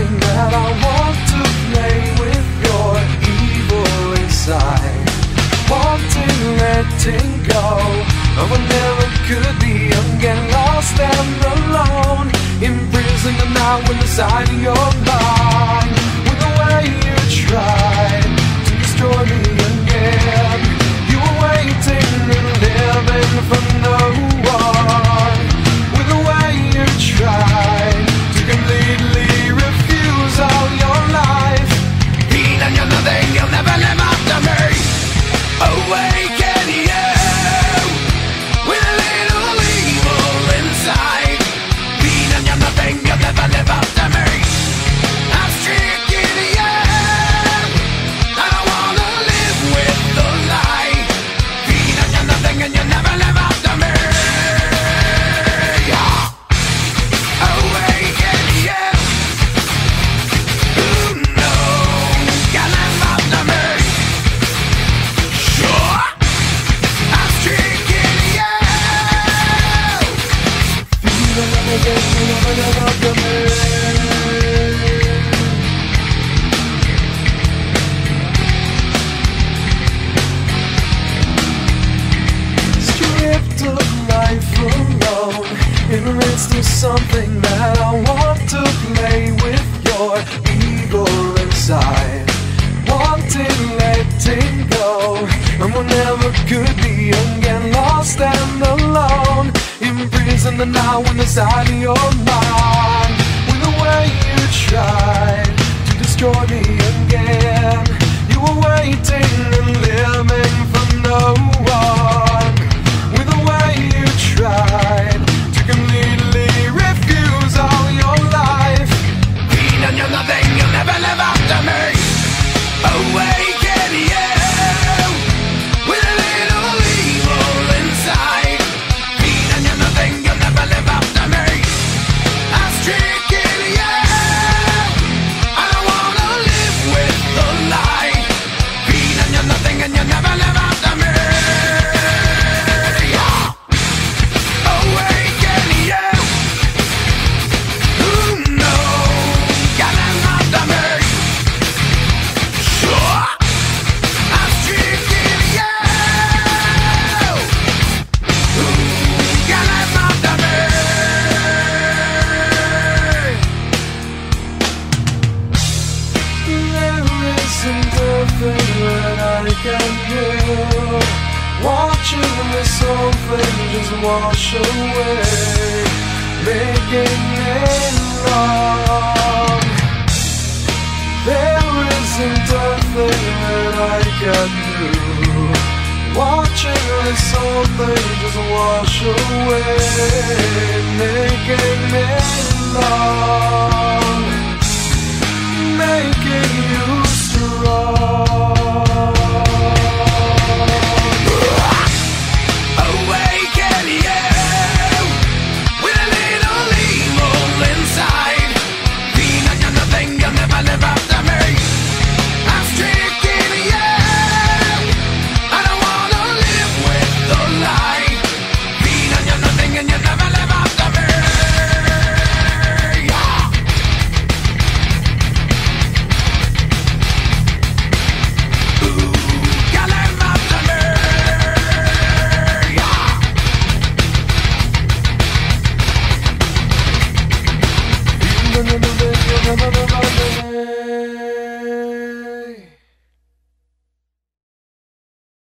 that I want to play with your evil inside. Wanting, letting go. I would never could be again, lost and alone. Imprisoned now of your mind. Midst of something that I want to play with your ego inside. Wanting, letting go. And we never could be again Lost and alone. Imprisoned now in the side of your mind. With the way you tried to destroy me again. You were waiting and living can do Watching whole thing just wash away Making it wrong There isn't a thing that I can do Watching whole thing just wash away Making it long